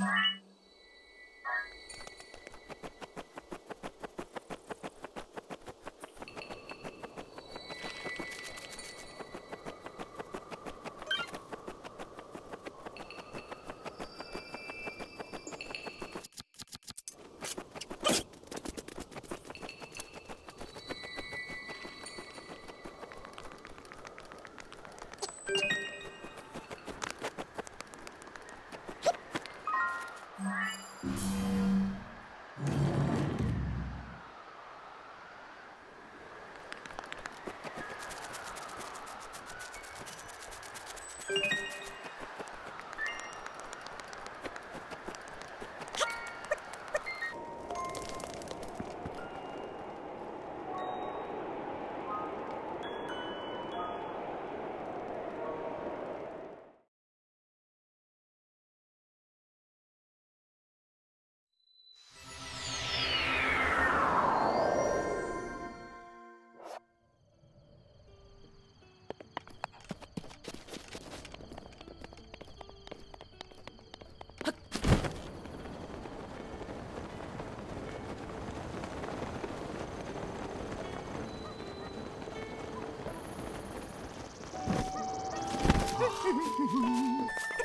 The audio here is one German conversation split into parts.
Bye. Hm.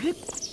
Hip.